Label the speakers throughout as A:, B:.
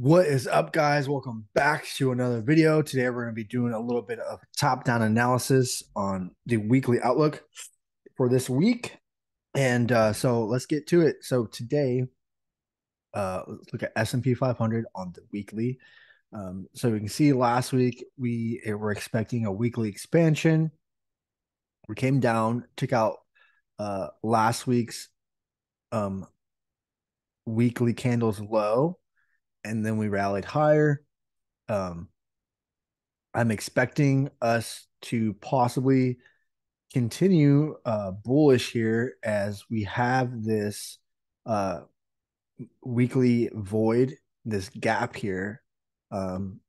A: What is up, guys? Welcome back to another video. Today, we're going to be doing a little bit of top down analysis on the weekly outlook for this week. And uh, so let's get to it. So today, uh, let's look at S&P 500 on the weekly. Um, so we can see last week we were expecting a weekly expansion. We came down, took out uh, last week's um, weekly candles low and then we rallied higher. Um, I'm expecting us to possibly continue uh, bullish here as we have this uh, weekly void, this gap here. Um,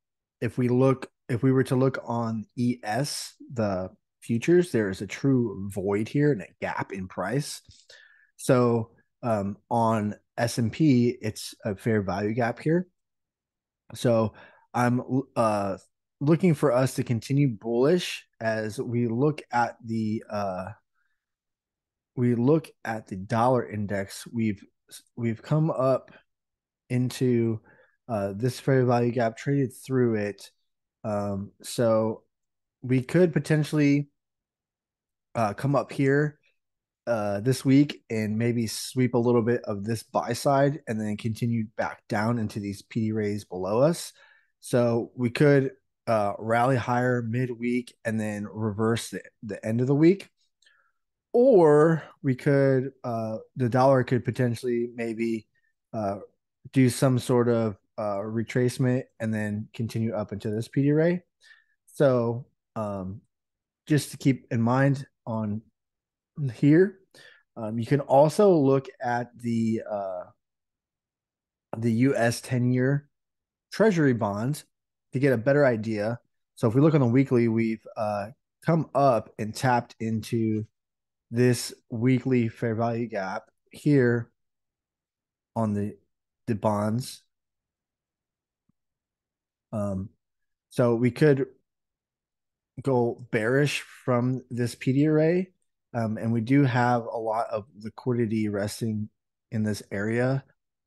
A: if we look, if we were to look on ES, the futures, there is a true void here and a gap in price. So um, on S&P, it's a fair value gap here. So I'm uh, looking for us to continue bullish as we look at the uh, we look at the dollar index. We've we've come up into uh, this fair value gap, traded through it. Um, so we could potentially uh, come up here uh, this week and maybe sweep a little bit of this buy side and then continue back down into these PD arrays below us. So we could uh, rally higher midweek and then reverse the, the end of the week. Or we could, uh, the dollar could potentially maybe uh, do some sort of uh, retracement and then continue up into this PD array. So um, just to keep in mind on here, um, you can also look at the uh, the U.S. ten year Treasury bonds to get a better idea. So if we look on the weekly, we've uh, come up and tapped into this weekly fair value gap here on the the bonds. Um, so we could go bearish from this PD array um, and we do have a lot of liquidity resting in this area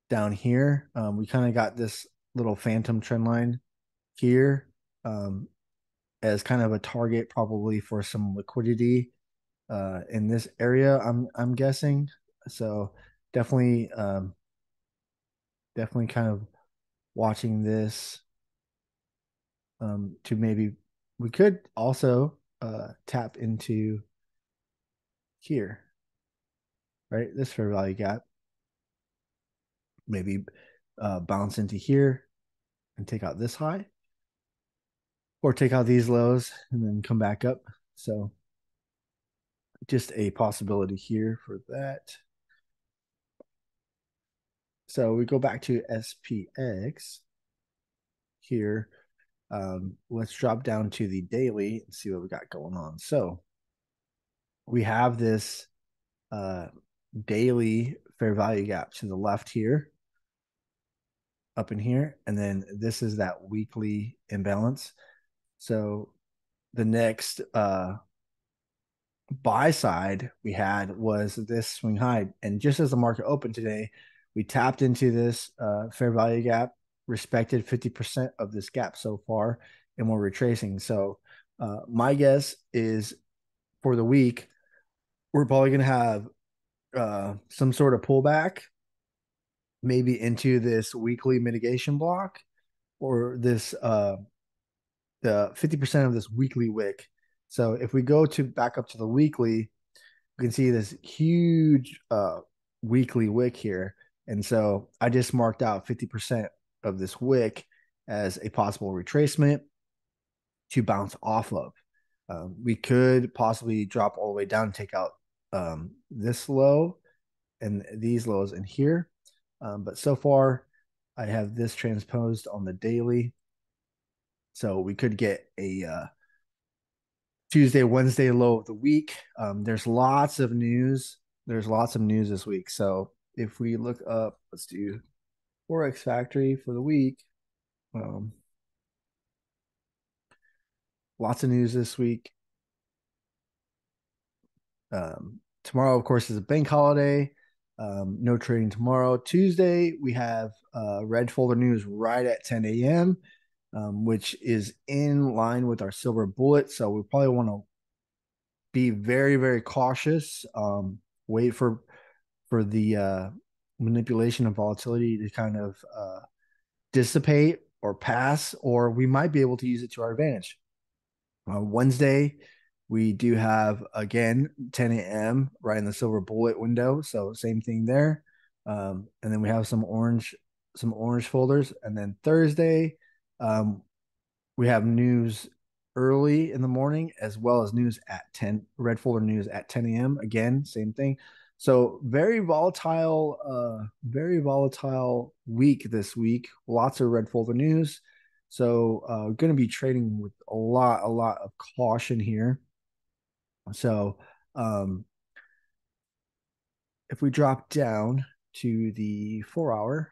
A: down here. Um, we kind of got this little phantom trend line here um, as kind of a target probably for some liquidity uh, in this area. I'm I'm guessing. So definitely um, definitely kind of watching this um, to maybe we could also uh, tap into here, right? This fair value gap. Maybe uh, bounce into here and take out this high, or take out these lows and then come back up. So, just a possibility here for that. So we go back to SPX here. Um, let's drop down to the daily and see what we got going on. So we have this uh, daily fair value gap to the left here, up in here, and then this is that weekly imbalance. So the next uh, buy side we had was this swing high, and just as the market opened today, we tapped into this uh, fair value gap, respected 50% of this gap so far, and we're retracing. So uh, my guess is for the week, we're probably going to have uh, some sort of pullback, maybe into this weekly mitigation block or this uh, the 50% of this weekly wick. So if we go to back up to the weekly, you can see this huge uh, weekly wick here. And so I just marked out 50% of this wick as a possible retracement to bounce off of. Um, we could possibly drop all the way down take out um, this low and these lows in here. Um, but so far, I have this transposed on the daily. So we could get a uh, Tuesday, Wednesday low of the week. Um, there's lots of news. There's lots of news this week. So if we look up, let's do Forex Factory for the week. Um, lots of news this week. Um, tomorrow, of course, is a bank holiday. Um, no trading tomorrow. Tuesday, we have uh, red folder news right at 10 a.m., um, which is in line with our silver bullet. So we probably want to be very, very cautious. Um, wait for for the uh, manipulation of volatility to kind of uh, dissipate or pass, or we might be able to use it to our advantage. Uh, Wednesday, we do have again 10 a.m. right in the silver bullet window, so same thing there. Um, and then we have some orange, some orange folders, and then Thursday, um, we have news early in the morning as well as news at 10 red folder news at 10 a.m again same thing. So very volatile uh very volatile week this week. Lots of red folder news. So uh going to be trading with a lot a lot of caution here so um if we drop down to the four hour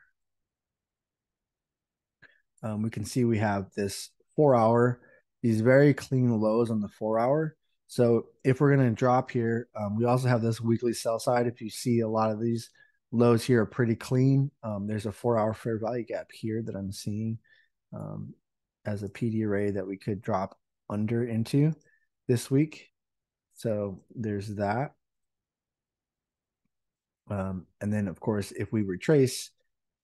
A: um, we can see we have this four hour these very clean lows on the four hour. So if we're going to drop here, um, we also have this weekly sell side. If you see a lot of these lows here are pretty clean. Um, there's a four hour fair value gap here that I'm seeing um, as a PD array that we could drop under into this week. So there's that. Um, and then, of course, if we retrace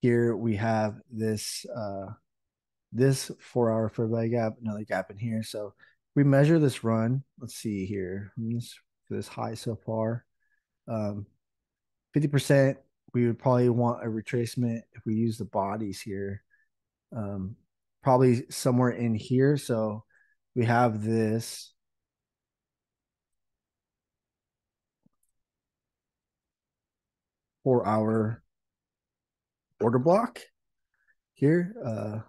A: here, we have this uh, this four hour value gap, another gap in here. So we measure this run. Let's see here. This, this high so far. Um, 50%, we would probably want a retracement if we use the bodies here. Um, probably somewhere in here. So we have this. Four hour order block here. Uh,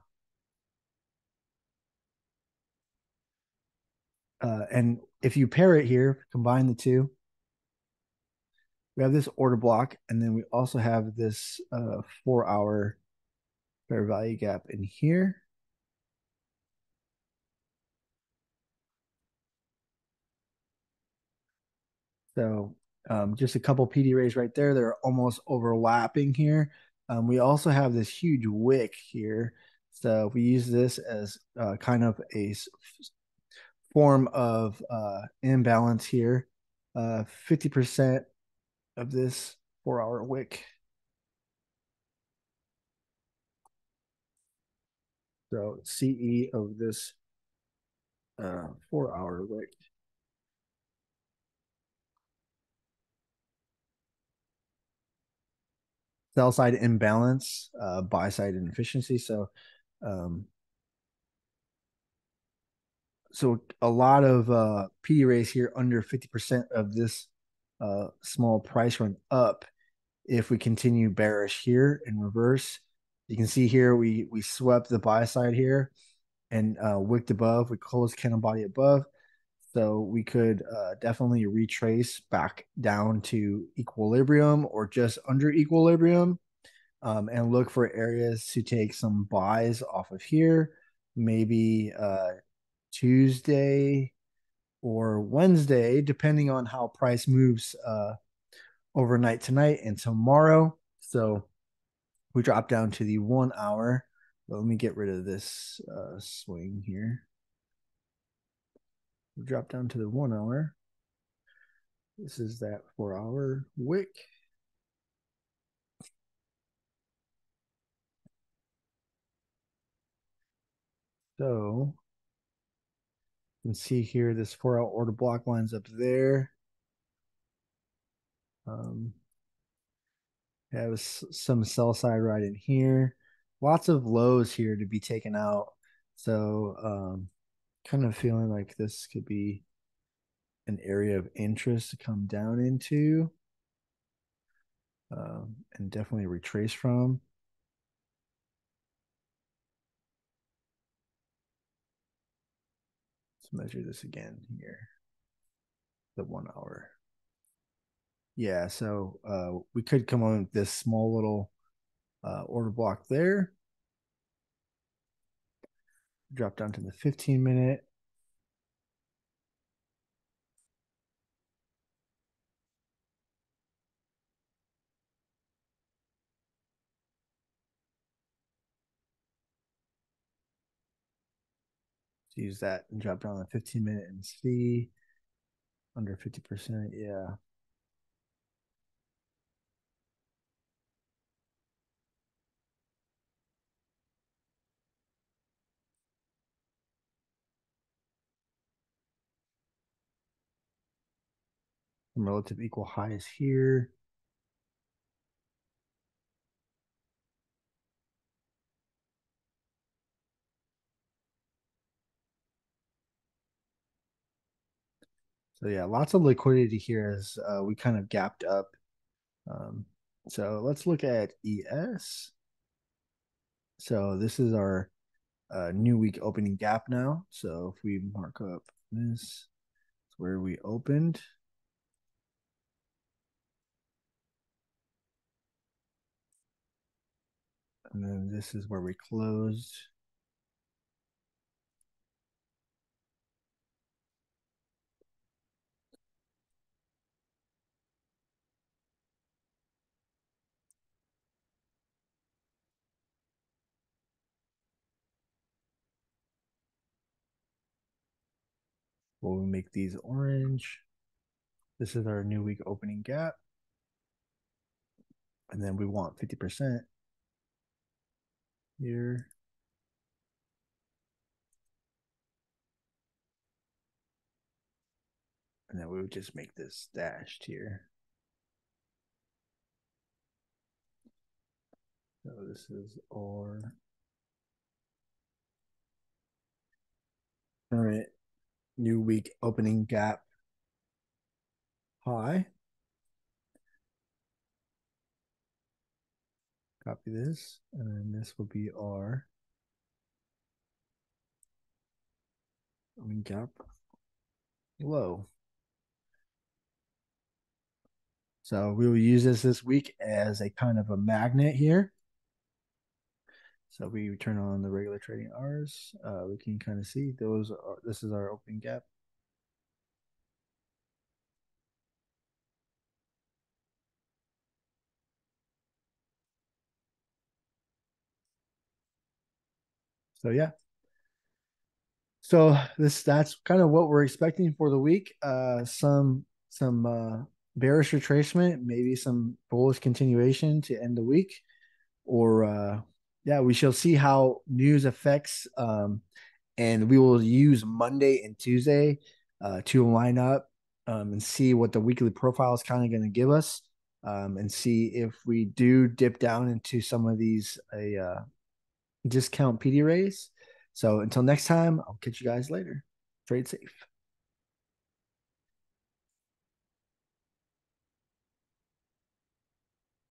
A: Uh, and if you pair it here, combine the two, we have this order block, and then we also have this uh, four hour fair value gap in here. So um, just a couple PD arrays right there. They're almost overlapping here. Um, we also have this huge wick here. So we use this as uh, kind of a form of uh, imbalance here. Uh, 50% of this four hour wick. So CE of this uh, four hour wick. Sell side imbalance, uh, buy side inefficiency. So um, so a lot of uh, PD arrays here under 50% of this uh, small price run up. If we continue bearish here in reverse, you can see here we we swept the buy side here and uh, wicked above. We closed candle body above, so we could uh, definitely retrace back down to equilibrium or just under equilibrium, um, and look for areas to take some buys off of here. Maybe uh, Tuesday or Wednesday, depending on how price moves uh, overnight tonight and tomorrow. So we drop down to the one hour. Let me get rid of this uh, swing here. We drop down to the one hour. This is that four hour wick. So you can see here this four out order block lines up there. Um, have some sell side right in here. Lots of lows here to be taken out. So um, kind of feeling like this could be an area of interest to come down into um, and definitely retrace from. Let's measure this again here. The one hour. Yeah, so uh, we could come on this small little uh, order block there drop down to the 15 minute. Use that and drop down the 15 minute and see under 50%. Yeah. Some relative equal highs here. So yeah, lots of liquidity here as uh, we kind of gapped up. Um, so let's look at ES. So this is our uh, new week opening gap now. So if we mark up this, where we opened. And then this is where we closed. We'll make these orange. This is our new week opening gap. And then we want 50% here. And then we would just make this dashed here. So this is our current new week opening gap high. Copy this, and then this will be our opening gap low. So we will use this this week as a kind of a magnet here. So we turn on the regular trading hours. Uh, we can kind of see those. Are, this is our open gap. So yeah. So this that's kind of what we're expecting for the week. Uh, some some uh, bearish retracement, maybe some bullish continuation to end the week, or uh, yeah, we shall see how news affects, um, and we will use Monday and Tuesday uh, to line up um, and see what the weekly profile is kind of going to give us, um, and see if we do dip down into some of these a uh, discount PD arrays. So until next time, I'll catch you guys later. Trade safe.